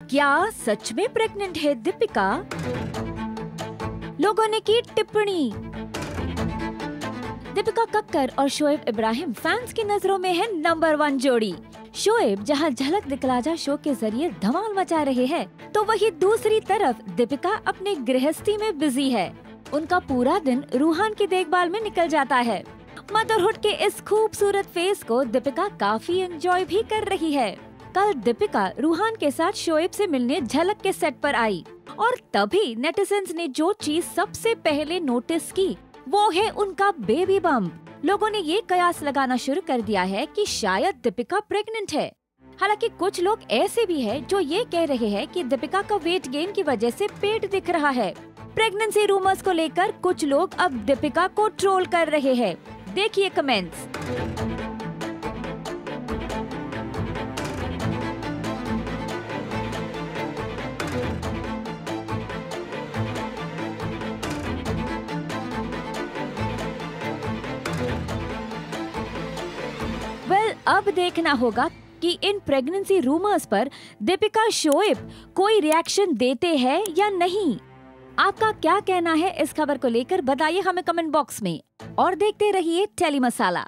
क्या सच में प्रेग्नेंट है दीपिका? लोगों ने की टिप्पणी। दीपिका कक्कर और शोएब इब्राहिम फैंस की नज़रों में है नंबर वन जोड़ी। शोएब जहाँ झलक दिखलाजा शो के ज़रिए धमाल मचा रहे हैं तो वही दूसरी तरफ़ दीपिका अपने गृहस्थी में बिज़ी है। उनका पूरा दिन रूहान की देखभाल में निकल जाता है। मदरहुड के इस खूबसूरत फेस को दीपिका काफ़ी एंजॉय भी कर रही है। कल दीपिका रूहान के साथ शोएब से मिलने झलक के सेट पर आई। और तभी नेटिजन्स ने जो चीज़ सबसे पहले नोटिस की, वो है उनका बेबी बम्प लोगों ने ये कयास लगाना शुरू कर दिया है कि शायद दीपिका प्रेग्नेंट है। हालाँकि कुछ लोग ऐसे भी हैं जो ये कह रहे हैं कि दीपिका का वेट गेन की वजह से पेट दिख रहा है। प्रेगनेंसी रूमर्स को लेकर कुछ लोग अब दीपिका को ट्रोल कर रहे हैं। देखिए कमेंट्स अब देखना होगा कि इन प्रेगनेंसी रूमर्स पर दीपिका शोएब कोई रिएक्शन देते हैं या नहीं। आपका क्या कहना है इस खबर को लेकर, बताइए हमें कमेंट बॉक्स में। और देखते रहिए टेली मसाला